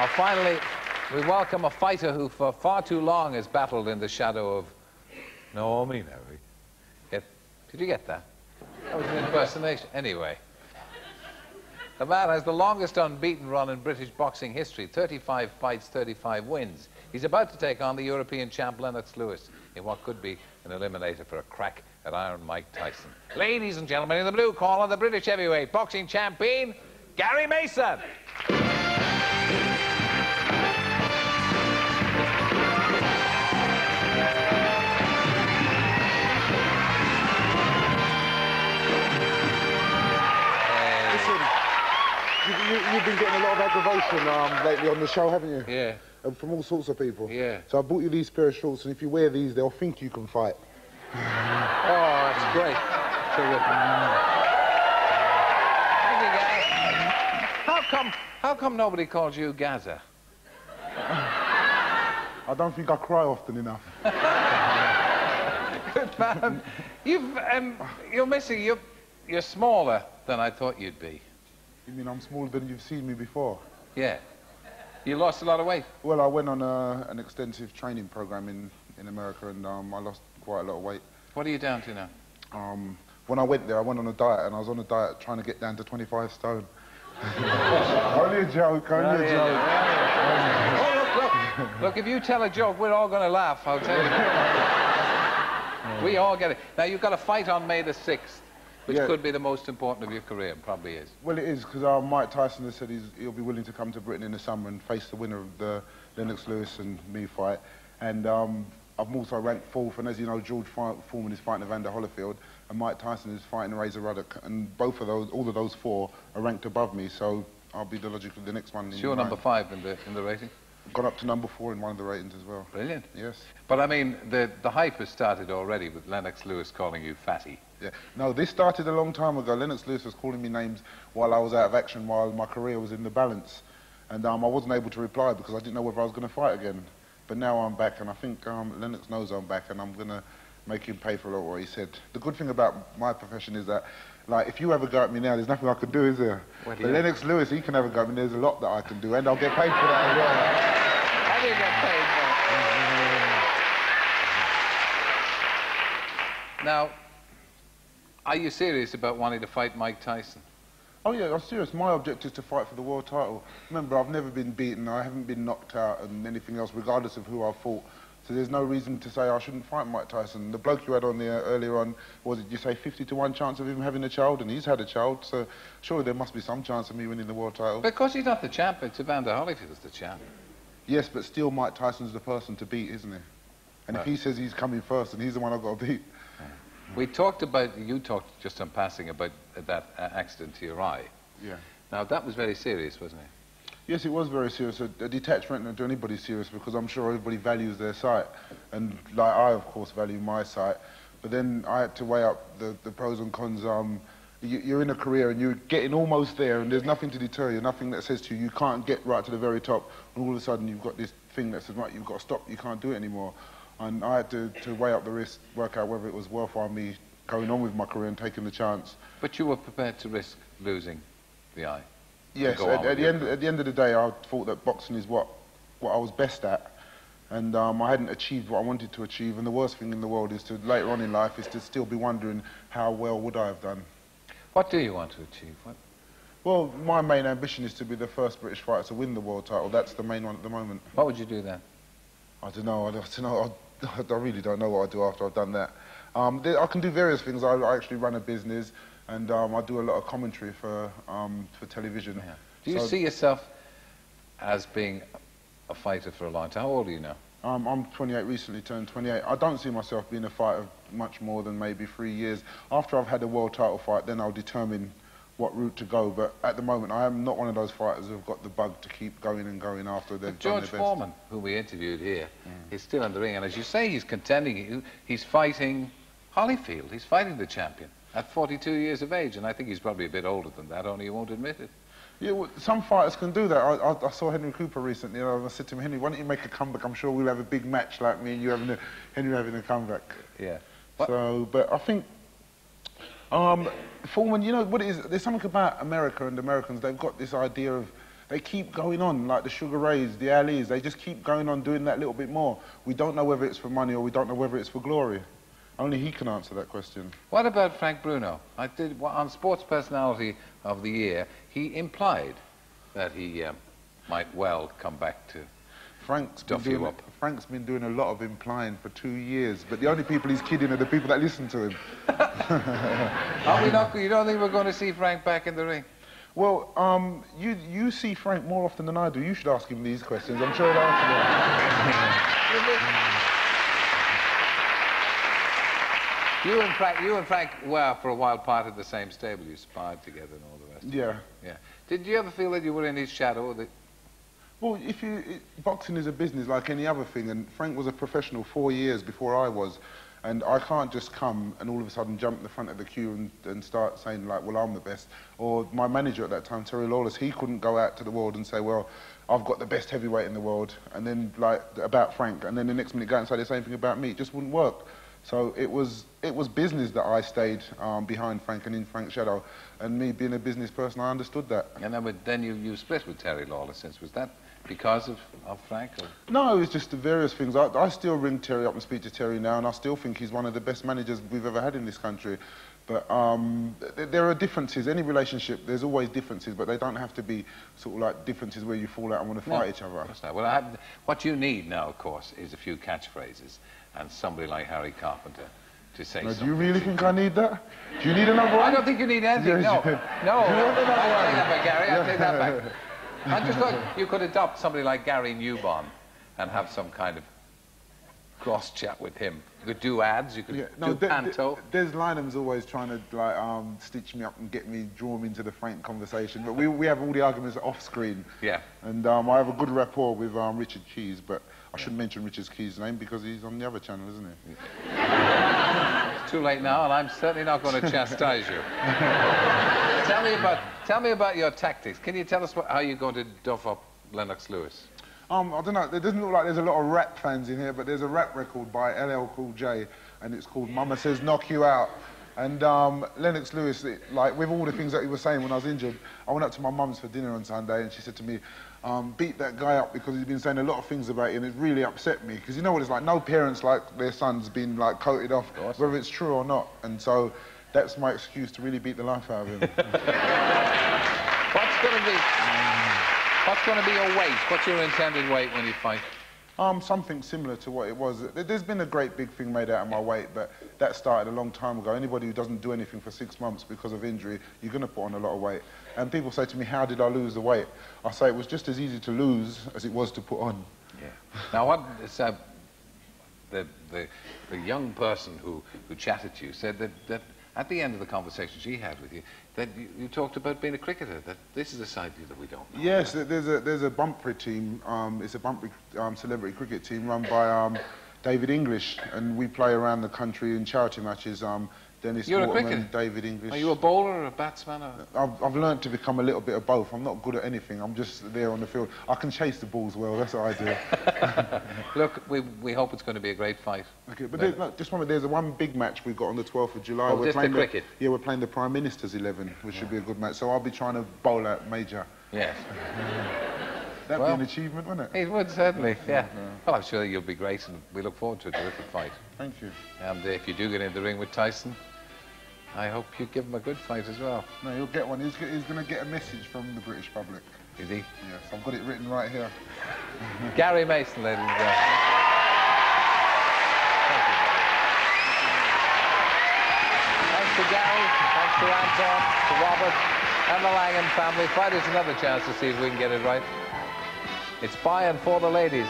Now, finally, we welcome a fighter who for far too long has battled in the shadow of Naomi Nery. Get, did you get that? That was an impersonation. Anyway. The man has the longest unbeaten run in British boxing history 35 fights, 35 wins. He's about to take on the European champ Lennox Lewis in what could be an eliminator for a crack at Iron Mike Tyson. Ladies and gentlemen, in the blue corner, the British heavyweight boxing champion, Gary Mason. Aggravation um, lately on the show, haven't you? Yeah. And from all sorts of people. Yeah. So I bought you these pair of shorts, and if you wear these, they'll think you can fight. Oh, that's great. Thank you, Gaz. How come, how come nobody calls you Gaza? I don't think I cry often enough. Good man. You've, um, you're missing, you're, you're smaller than I thought you'd be. You mean I'm smaller than you've seen me before? Yeah. You lost a lot of weight. Well, I went on a, an extensive training program in, in America, and um, I lost quite a lot of weight. What are you down to now? Um, when I went there, I went on a diet, and I was on a diet trying to get down to 25 stone. only a joke, only a joke. Oh, look, look. Look, if you tell a joke, we're all going to laugh, I'll tell you. we all get it. Now, you've got a fight on May the 6th, which Yeah. could be the most important of your career, probably is. Well, it is, because uh, Mike Tyson has said he's, he'll be willing to come to Britain in the summer and face the winner of the Lennox Lewis and me fight. And um, I'm also ranked fourth, and as you know, George Foreman is fighting Evander Holyfield, and Mike Tyson is fighting Razor Ruddock, and both of those, all of those four are ranked above me, so I'll be the logical, the next one. in It's your line. number five in the, in the rating. Gone up to number four in one of the ratings as well. Brilliant. Yes. But I mean, the, the hype has started already with Lennox Lewis calling you fatty. Yeah. No, this started a long time ago. Lennox Lewis was calling me names while I was out of action, while my career was in the balance. And um, I wasn't able to reply because I didn't know whether I was going to fight again. But now I'm back, and I think um, Lennox knows I'm back, and I'm going to make him pay for a lot of what he said. The good thing about my profession is that, like, if you ever go at me now, there's nothing I can do, is there? Well, but. Lennox Lewis, he can have a go at me. There's a lot that I can do, and I'll get paid for that as well. Now, are you serious about wanting to fight Mike Tyson? Oh yeah, I'm serious. My objective is to fight for the world title. Remember, I've never been beaten. I haven't been knocked out and anything else, regardless of who I fought. So there's no reason to say I shouldn't fight Mike Tyson. The bloke you had on there earlier on, was it you say 50 to 1 chance of him having a child? And he's had a child, so surely there must be some chance of me winning the world title. Because he's not the champ, it's Evander Holyfield's the champ. yes, but still Mike Tyson's the person to beat, isn't he? And if he says he's coming first, and he's the one I've got to beat. We talked about, you talked just on passing about that uh, accident to your eye. Yeah. Now, that was very serious, wasn't it? Yes, it was very serious. A, a detached retina to anybody serious because I'm sure everybody values their sight. And like I, of course, value my sight. But then I had to weigh up the, the pros and cons. Um, you, you're in a career and you're getting almost there and there's nothing to deter you, nothing that says to you, you can't get right to the very top. And all of a sudden you've got this thing that says, right, you've got to stop, you can't do it anymore. And I had to, to weigh up the risk, work out whether it was worthwhile me going on with my career and taking the chance. But you were prepared to risk losing the eye. Yes, at, at the end, at the end of the day, I thought that boxing is what, what I was best at, and um, I hadn't achieved what I wanted to achieve. And the worst thing in the world is to later on in life is to still be wondering how well would I have done. What do you want to achieve? What? Well, my main ambition is to be the first British fighter to win the world title. That's the main one at the moment. What would you do then? I don't know. I don't know. I, I really don't know what I do after I've done that. Um, I can do various things. I, I actually run a business, and um, I do a lot of commentary for um, for television. Do you So- see yourself as being a fighter for a long time? How old are you now? Um, I'm 28, recently turned 28. I don't see myself being a fighter much more than maybe three years. After I've had a world title fight, then I'll determine what route to go. But at the moment, I am not one of those fighters who've got the bug to keep going and going after they've But done George. Foreman, who we interviewed here, mm. is still in the ring. And as you say, he's contending. He's fighting Holyfield. He's fighting the champion at 42 years of age. And I think he's probably a bit older than that, only he won't admit it. Yeah, well, some fighters can do that. I, I, I saw Henry Cooper recently, and I said to him, Henry, why don't you make a comeback? I'm sure we'll have a big match like me and you having a, Henry having a comeback. Yeah. What- So, but I think, um, Foreman, you know what it is? There's something about America and Americans. They've got this idea of they keep going on, like the Sugar Rays, the Alis, they just keep going on doing that little bit more. We don't know whether it's for money or we don't know whether it's for glory. Only he can answer that question. What about Frank Bruno? I did well, on Sports Personality of the Year. He implied that he um, might well come back to Frank's been, Duff you doing, up. Frank's been doing a lot of implying for two years, but the only people he's kidding are the people that listen to him. Are we not? You don't think we're going to see Frank back in the ring? Well, um, you, you see Frank more often than I do. You should ask him these questions. I'm sure he'll answer them. You and Frank, you and Frank were for a while part of the same stable. You sparred together and all the rest. Yeah. Yeah. Did you ever feel that you were in his shadow? That Well, if you, it, boxing is a business like any other thing, and Frank was a professional four years before I was, and I can't just come and all of a sudden jump in the front of the queue and, and start saying like, well, I'm the best. Or my manager at that time, Terry Lawless, he couldn't go out to the world and say, well, I've got the best heavyweight in the world, and then like about Frank, and then the next minute go and say the same thing about me. It just wouldn't work. So it was it was business that I stayed um, behind Frank and in Frank's shadow, and me being a business person, I understood that. and then, with- then you, you split with Terry Lawless. Since was that because of, of Frank? Or? No, it was just the various things. I, I still ring Terry up and speak to Terry now, and I still think he's one of the best managers we've ever had in this country. But um, th- there are differences. Any relationship, there's always differences, but they don't have to be sort of like differences where you fall out and want to fight No, each other. Of. Well, have, what you need now, of course, is a few catchphrases and somebody like Harry Carpenter to say Now, do you really think I need that? Do you need another one? I don't think you need anything. No, Yes, no. you- you I take that back, Gary. I take that back. I just thought you could adopt somebody like Gary Newbon and have some kind of cross chat with him. You could do ads. You could Yeah, do De- De- panto. Des Lynam's always trying to like um, stitch me up and get me drawn into the Frank conversation, but we, we have all the arguments off screen. Yeah. And um, I have a good rapport with um, Richard Keys, but I shouldn't mention Richard Keys' name because he's on the other channel, isn't he? It's too late now, and I'm certainly not going to chastise you. tell me about tell me about your tactics. Can you tell us what, how you're going to duff up Lennox Lewis? Um, I don't know, it doesn't look like there's a lot of rap fans in here, but there's a rap record by LL Cool J, and it's called Mama Says Knock You Out. And um, Lennox Lewis, it, like with all the things that he was saying when I was injured, I went up to my mum's for dinner on Sunday, and she said to me, um, beat that guy up because he's been saying a lot of things about you, and it really upset me. Because you know what it's like, no parents like their sons being like coated off, whether it's true or not. And so that's my excuse to really beat the life out of him. What's going to be what's going to be your weight? What's your intended weight when you fight? Um, something similar to what it was. There- There's been a great big thing made out of my weight, but that started a long time ago. Anybody who doesn't do anything for six months because of injury, you're going to put on a lot of weight. And people say to me, how did I lose the weight? I say it was just as easy to lose as it was to put on. Yeah. Now, what uh, the, the, the young person who, who chatted to you said that, that at the end of the conversation she had with you, that you, you talked about being a cricketer, that this is a side that we don't know. Yes, there- there's a, there's a Bunbury team. Um, it's a Bunbury um, celebrity cricket team run by um, David English, and we play around the country in charity matches. Dennis You're a Waterman. David English. Are you a bowler or a batsman? Or? I've, I've learned to become a little bit of both. I'm not good at anything. I'm just there on the field. I can chase the balls well. That's what I do. Look, we, we hope it's going to be a great fight. okay, but there's, no, just one. There's a one big match we've got on the 12th of July. Oh, we're just the playing cricket? yeah, we're playing the Prime Minister's 11, which should be a good match. So I'll be trying to bowl out Major. Yes. That'd Well- be an achievement, wouldn't it? It would, certainly, yeah. Well, I'm sure you'll be great, and we look forward to a terrific fight. Thank you. And uh, if you do get in the ring with Tyson, I hope you give him a good fight as well. No, he'll get one. He's, he's going to get a message from the British public. Is he? Yes, I've got it written right here. Gary Mason, ladies and gentlemen. Thanks to Gary, thanks to Anton, to Robert, and the Langham family. Friday's another chance to see if we can get it right. It's by and for the ladies.